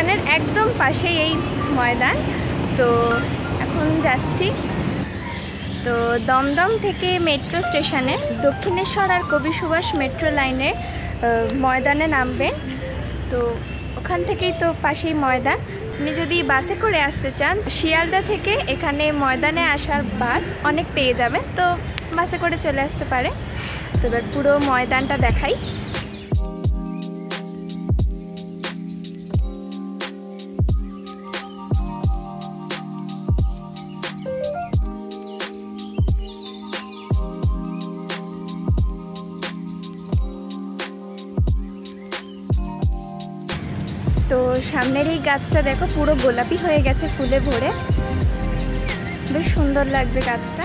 স্টেশনের একদম পাশেই এই ময়দান। তো এখন যাচ্ছি। তো দমদম থেকে মেট্রো স্টেশনে দক্ষিণেশ্বর আর কবি সুভাষ মেট্রো লাইনে ময়দানে নামবেন। তো ওখান থেকেই তো পাশেই ময়দান। আপনি যদি বাসে করে আসতে চান, শিয়ালদা থেকে এখানে ময়দানে আসার বাস অনেক পেয়ে যাবেন। তো বাসে করে চলে আসতে পারে তো এবার পুরো ময়দানটা দেখাই। সামনের এই গাছটা দেখো পুরো গোলাপি হয়ে গেছে ফুলে ভরে। বেশ সুন্দর লাগছে গাছটা।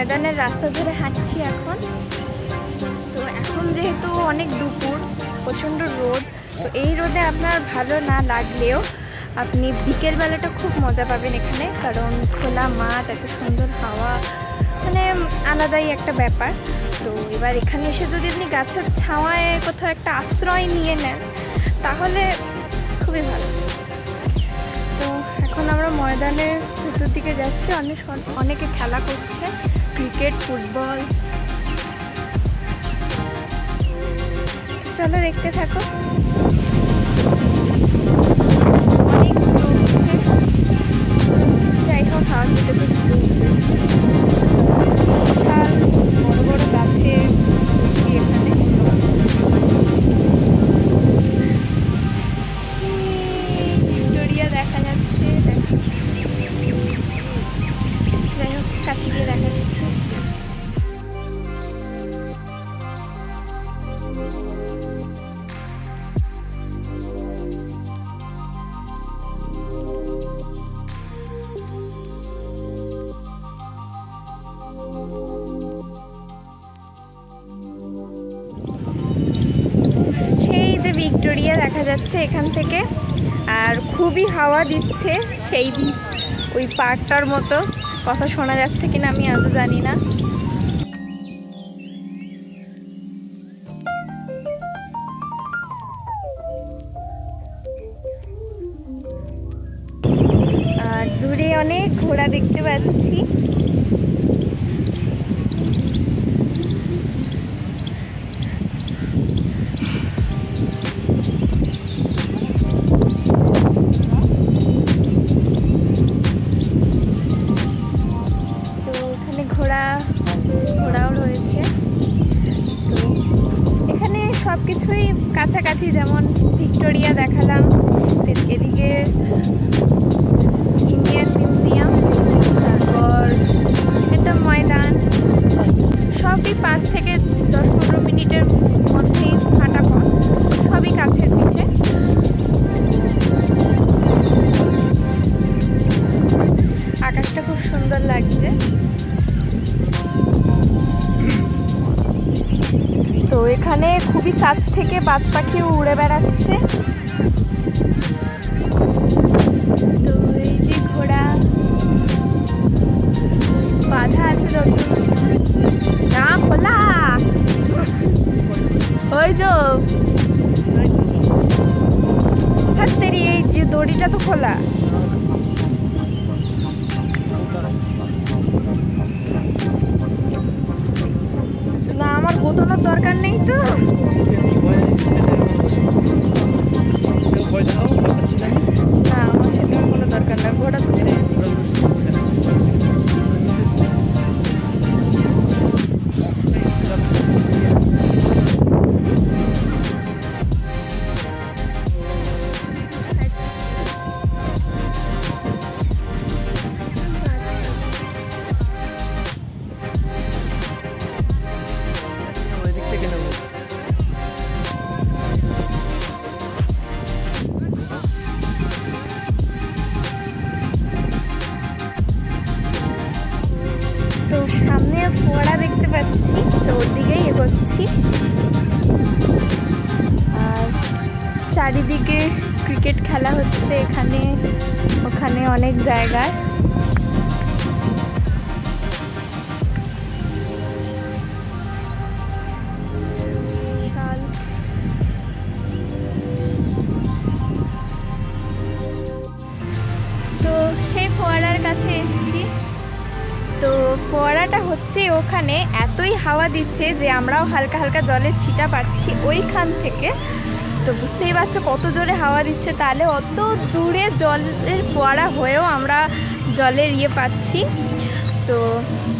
ময়দানের রাস্তা ধরে হাঁটছি এখন। তো এখন যেহেতু অনেক দুপুর, প্রচণ্ড রোদ, তো এই রোদে আপনার ভালো না লাগলেও আপনি বিকেলবেলাটা খুব মজা পাবেন এখানে, কারণ খোলা মাঠ, এত সুন্দর হাওয়া মানে আলাদাই একটা ব্যাপার। তো এবার এখানে এসে যদি আপনি গাছের ছাওয়ায় কোথাও একটা আশ্রয় নিয়ে নেন, তাহলে খুবই ভালো। তো এখন আমরা ময়দানের ভিতর দিকে যাচ্ছি, অনেক অনেকে খেলা করছে, ক্রিকেট, ফুটবল। চলো দেখতে থাকো। যাই হোক, হাওয়া খেতে খুব বড় বড় গাছে। যে ভিক্টোরিয়া দেখা যাচ্ছে এখান থেকে। আর খুবই হাওয়া দিচ্ছে সেই ওই পার্কটার মতো। কথা শোনা যাচ্ছে কিনা আমি আজও জানি না। দূরে অনেক ঘোড়া দেখতে পাচ্ছি। এখানে খুবই কাছ থেকে বাজ পাখিও উড়ে বেড়াচ্ছে। তো এই যে ঘোড়া, বাধা আছে না, খোলা। ওই এই যে দড়িটা তো খোলা। গোতনোর দরকার নেই তো? জায়গায়। তো সেই ফোয়ারার কাছে এসেছি। তো ফোয়ারাটা হচ্ছে ওখানে এতই হাওয়া দিচ্ছে যে আমরাও হালকা হালকা জলের ছিটা পাচ্ছি ওইখান থেকে। তো বুঝতেই পারছ কত জোরে হাওয়া দিচ্ছে তাহলে অত দূরে জলের ফোয়ারা হয়েও আমরা জলের ইয়ে পাচ্ছি তো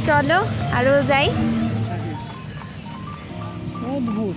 চলো আরও যাই অদ্ভুত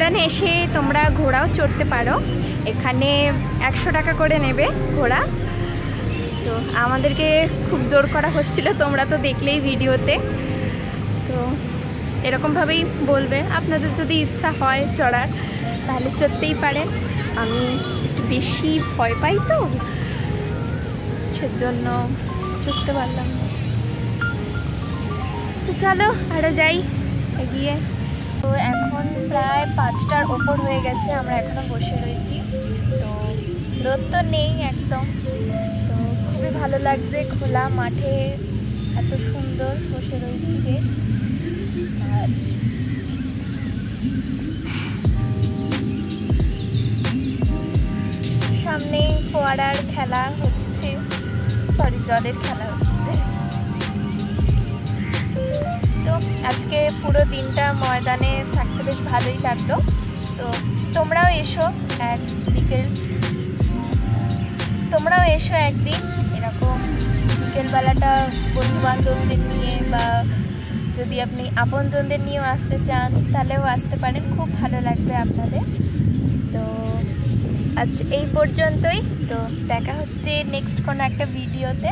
ময়দানে এসে তোমরা ঘোড়াও চড়তে পারো। এখানে একশো টাকা করে নেবে ঘোড়া। তো আমাদেরকে খুব জোর করা হচ্ছিল, তোমরা তো দেখলেই ভিডিওতে। তো এরকমভাবেই বলবে, আপনাদের যদি ইচ্ছা হয় চড়ার, তাহলে চড়তেই পারেন। আমি একটু বেশি ভয় পাই তো, সেজন্য চড়তে পারলাম তো চলো আরও যাই, এগিয়ে। তো এখন প্রায় পাঁচটার ওপর হয়ে গেছে, আমরা এখনও বসে রয়েছি। তো রোদ তো নেই একদম। তো খুবই ভালো লাগছে খোলা মাঠে, এত সুন্দর বসে রয়েছি বেশ আর সামনে ফোয়ারার খেলা হচ্ছে। সরি জলের খেলা আজকে পুরো দিনটা ময়দানে থাকতে বেশ ভালোই লাগল। তো তোমরাও এসো এক বিকেল। তোমরাও এসো একদিন এরকম বিকেলবেলাটা বন্ধু বান্ধবদের নিয়ে বা যদি আপনি আপনজনদের নিয়েও আসতে চান, তাহলেও আসতে পারেন, খুব ভালো লাগবে আপনাদের। তো আজ এই পর্যন্তই। তো দেখা হচ্ছে নেক্সট কোনো একটা ভিডিওতে